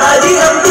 அதிகம்